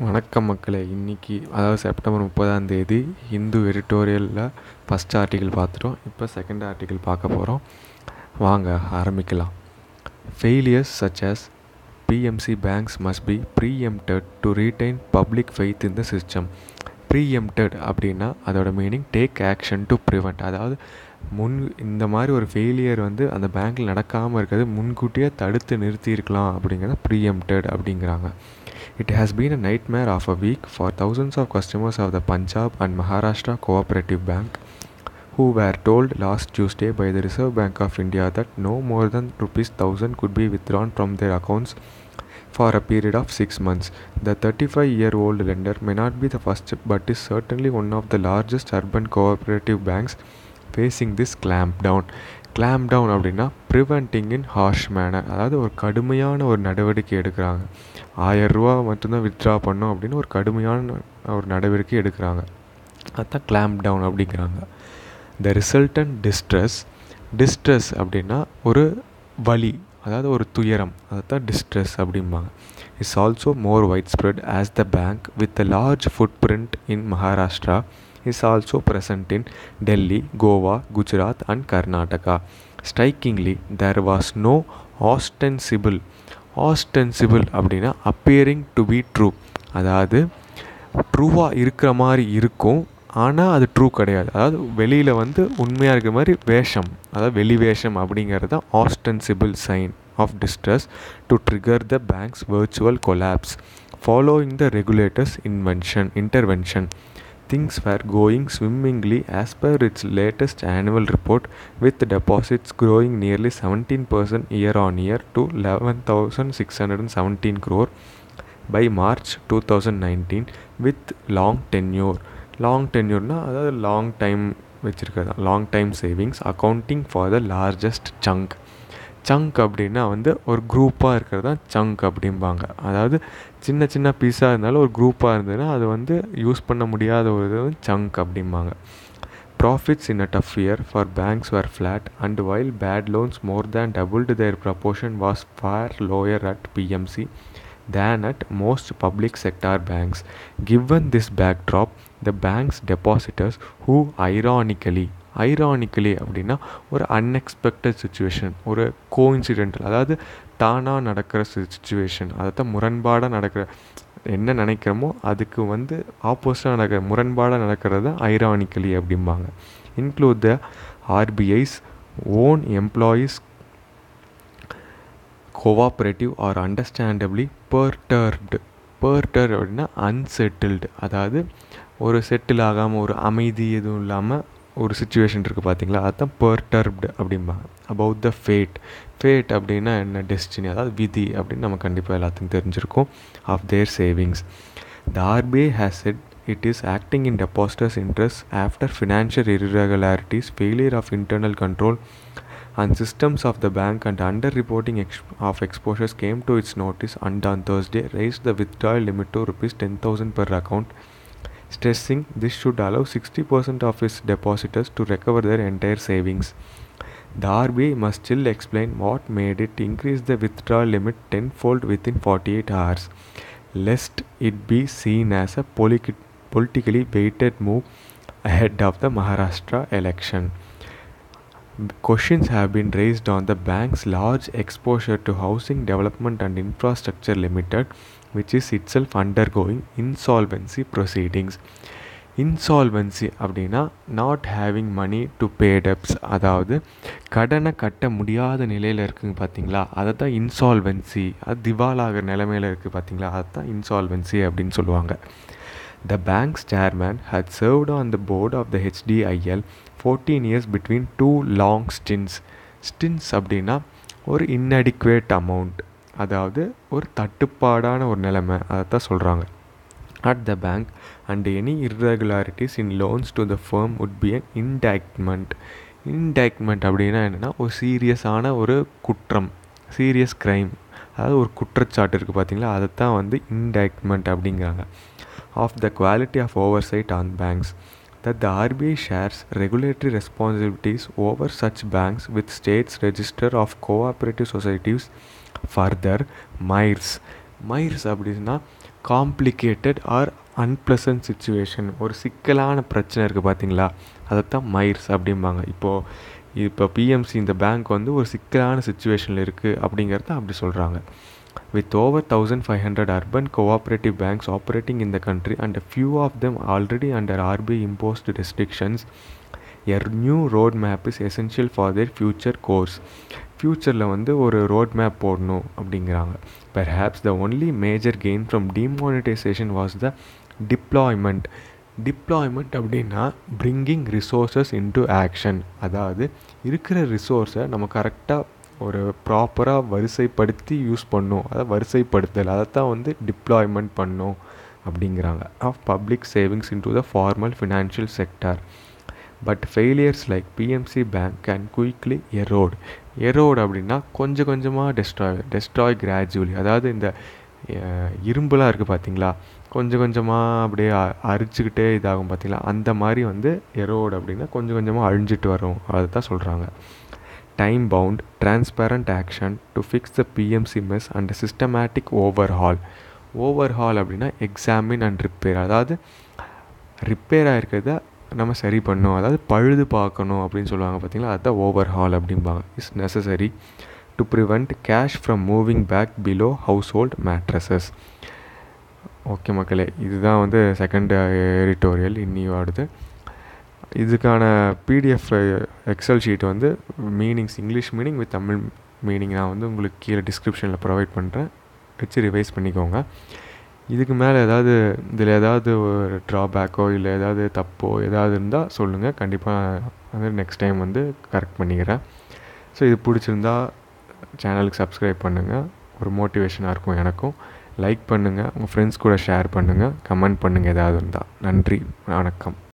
வணக்கம் மக்களே. இன்றைக்கி அதாவது செப்டம்பர் முப்பதாம் தேதி இந்து எடிட்டோரியலில் ஃபஸ்ட் ஆர்டிக்கிள் பார்த்துட்டோம் இப்போ செகண்ட் ஆர்டிக்கிள் பார்க்க போகிறோம் வாங்க ஆரம்பிக்கலாம். Failures such as PMC banks must be preempted to retain public faith இந்த சிஸ்டம் system. Preempted அப்படின்னா அதோட meaning take action to prevent அதாவது முன் இந்த மாதிரி ஒரு ஃபெயிலியர் வந்து அந்த பேங்க்கில் நடக்காமல் இருக்கிறது முன்கூட்டியே தடுத்து நிறுத்தியிருக்கலாம் அப்படிங்கிறத ப்ரீஎம்டட் அப்படிங்கிறாங்க it has been a nightmare of a week for thousands of customers of the Punjab and Maharashtra cooperative bank who were told last Tuesday by the Reserve Bank of India that no more than rupees thousand could be withdrawn from their accounts for a period of 6 months. The 35 year old lender may not be the first but is certainly one of the largest urban cooperative banks facing this clamp down clamp down அப்படின்னா preventing in harsh manner அதாவது ஒரு கடுமையான ஒரு நடவடிக்கை எடுக்கிறாங்க. ஆயிரம் ரூபா மட்டும்தான் வித்ட்ரா பண்ணோம் அப்படின்னு ஒரு கடுமையான ஒரு நடவடிக்கை எடுக்கிறாங்க. அதுதான் கிளாம்ப் டவுன் அப்படிங்கிறாங்க. த ரிசல்டன் டிஸ்ட்ரெஸ் டிஸ்ட்ரெஸ் அப்படின்னா ஒரு வலி அதாவது ஒரு துயரம். அதைத்தான் டிஸ்ட்ரெஸ் அப்படிம்பாங்க. Is also more widespread as the bank with a large footprint in Maharashtra is also present in Delhi Goa Gujarat and Karnataka strikingly there was no ostensible ostensible அப்படின்னா appearing to be true அதாவது ட்ரூவாக இருக்கிற மாதிரி இருக்கும் ஆனால் அது true கிடையாது. அதாவது வெளியில் வந்து உண்மையாக இருக்கிற மாதிரி வேஷம் அதாவது வெளி வேஷம் அப்படிங்கிறது தான் ostensible sign of distress to trigger the bank's virtual collapse following the regulator's invention intervention things were going swimmingly as per its latest annual report with deposits growing nearly 17% year on year to 11617 crore by March 2019 with long tenure long tenureனா அதாவது long time வச்சுருக்கிறது long time savings accounting for the largest chunk chunk அப்படின்னா வந்து ஒரு குரூப்பாக இருக்கிறது தான் chunk அப்படிம்பாங்க அதாவது சின்ன சின்ன பீஸாக இருந்தாலும் ஒரு குரூப்பாக இருந்ததுன்னா அது வந்து யூஸ் பண்ண முடியாத ஒரு இது சங்க் அப்படிம்பாங்க profits in a tough year for banks were flat and while bad loans more than doubled their proportion was far lower at PMC than than at most public sector banks. This backdrop the bank's depositors, who ironically ironically அப்படின்னா ஒரு unexpected situation ஒரு coincidental அதாவது தானாக நடக்கிற situation அதைத்தான் முரண்பாடாக நடக்கிற என்ன நினைக்கிறோமோ அதுக்கு வந்து ஆப்போசிட்டாக நடக்கிற முரண்பாடாக நடக்கிறது தான் ஐரானிக்கலி அப்படிம்பாங்க. Include the RBI's own employees cooperative are understandably perturbed perturb அப்படின்னா அன்செட்டில்டு அதாவது ஒரு செட்டில் ஆகாமல் ஒரு அமைதி எதுவும் இல்லாமல் ஒரு சுச்சுவேஷன் இருக்குது பார்த்தீங்களா அதுதான் பர்டர்ப்டு அப்படிம்பாங்க அபவுட் த ஃபேட் ஃபேட் அப்படின்னா என்ன டெஸ்டினி அதாவது விதி அப்படின்னு நம்ம கண்டிப்பாக எல்லாத்துக்கும் தெரிஞ்சிருக்கும் of their savings the RBI has said it is acting in depositors' interest after financial irregularities, failure of internal control, and systems of the bank and under-reporting ex- of exposures came to its notice and on Thursday raised the withdrawal limit to rupees 10,000 per account, stressing this should allow 60% of its depositors to recover their entire savings. The RBI must still explain what made it increase the withdrawal limit tenfold within 48 hours, lest it be seen as a poli- politically weighted move ahead of the Maharashtra election. Questions have been raised on the bank's large exposure to Housing Development and Infrastructure Limited, which is itself undergoing insolvency proceedings insolvency அப்படின்னா not having money to pay debts அதாவது கடனை கட்ட முடியாத நிலையில் இருக்குங்க பார்த்தீங்களா அதை தான் இன்சால்வென்சி அது திவாலாகிற நிலைமையில் இருக்குது பார்த்தீங்களா அதுதான் இன்சால்வென்சி அப்படின்னு சொல்லுவாங்க the bank's chairman had served on the board of the HDIL fourteen years between two long stints stints அப்படின்னா ஒரு இன்அடிக்குவேட் அமௌண்ட் அதாவது ஒரு தட்டுப்பாடான ஒரு நிலைமை அதைத்தான் சொல்கிறாங்க at the bank and any irregularities in loans to the firm would be an indictment indictment அப்படின்னா என்னென்னா ஒரு சீரியஸான ஒரு குற்றம் சீரியஸ் க்ரைம் அதாவது ஒரு குற்றச்சாட்டு இருக்குது பார்த்திங்களா அதைத்தான் வந்து இன்டாக்மெண்ட் அப்படிங்கிறாங்க of the quality of oversight on banks that the RBI shares regulatory responsibilities over such banks with states register of cooperative societies further mires mires அப்படின்னா காம்ப்ளிகேட்டட் ஆர் அன்பிளசன்ட் சுச்சுவேஷன் ஒரு சிக்கலான பிரச்சனை இருக்குது பார்த்தீங்களா அதைத்தான் மைர்ஸ் அப்படிம்பாங்க. இப்போது இப்போ பிஎம்சி இந்த பேங்க் வந்து ஒரு சிக்கலான சுச்சுவேஷனில் இருக்குது அப்படிங்கிறத அப்படி சொல்கிறாங்க with over thousand five hundred urban cooperative banks operating இந்த country and few of them already under RBI imposed restrictions er new road map is essential for their future course ஃப்யூச்சரில் வந்து ஒரு ரோட் மேப் போடணும் அப்படிங்கிறாங்க. Perhaps the only major gain from demonetisation was the deployment deployment அப்படின்னா bringing resources into action அதாவது இருக்கிற ரிசோர்ஸை நம்ம கரெக்டாக ஒரு ப்ராப்பராக வரிசைப்படுத்தி யூஸ் பண்ணும் அதாவது வரிசைப்படுத்தல். அதை தான் வந்து டிப்ளாய்மெண்ட் பண்ணும் அப்படிங்கிறாங்க. Of public savings into the formal financial sector but failures like PMC bank can quickly erode erode அப்படின்னா கொஞ்சம் கொஞ்சமாக டெஸ்ட்ராய் டெஸ்ட்ராய் கிராஜுவலி அதாவது இந்த இரும்புலாம் இருக்குது பார்த்தீங்களா கொஞ்சம் கொஞ்சமாக அப்படியே அரிச்சுக்கிட்டே இதாகும் பார்த்தீங்களா அந்த மாதிரி வந்து எரோடு அப்படின்னா கொஞ்சம் கொஞ்சமாக அழிஞ்சிட்டு வரும். அதை தான் சொல்கிறாங்க time bound transparent action to fix the PMC mess and systematic overhaul overhaul அப்படின்னா எக்ஸாமின் அண்ட் ரிப்பேர் அதாவது ரிப்பேர் ஆகிருக்கிறத நம்ம சரி பண்ணணும். அதாவது பழுது பார்க்கணும் அப்படின்னு சொல்லுவாங்க பார்த்தீங்களா? அதுதான் ஓவர் ஹால் அப்படிம்பாங்க. Is necessary to prevent cash from moving back below household mattresses okay மக்களே இதுதான் வந்து செகண்ட் எடிட்டோரியல் இன்னியோடது இதுக்கான பிடிஎஃப் எக்ஸல் ஷீட் வந்து meanings English meaning with Tamil meaning நான் வந்து உங்களுக்கு கீழே டிஸ்கிரிப்ஷனில் ப்ரொவைட் பண்ணுறேன் வச்சு ரிவைஸ் பண்ணிக்கோங்க. இதுக்கு மேலே ஏதாவது இதில் ஏதாவது ஒரு ட்ராபேக்கோ இல்லை ஏதாவது தப்போ ஏதாவது இருந்தால் சொல்லுங்கள் கண்டிப்பாக வந்து நெக்ஸ்ட் டைம் வந்து கரெக்ட் பண்ணிக்கிறேன். ஸோ இது பிடிச்சிருந்தா சேனலுக்கு சப்ஸ்கிரைப் பண்ணுங்கள் ஒரு மோட்டிவேஷனாக இருக்கும் எனக்கும். லைக் பண்ணுங்கள் உங்கள் ஃப்ரெண்ட்ஸ் கூட ஷேர் பண்ணுங்கள் கமெண்ட் பண்ணுங்கள் ஏதாவது இருந்தால் நன்றி. வணக்கம்.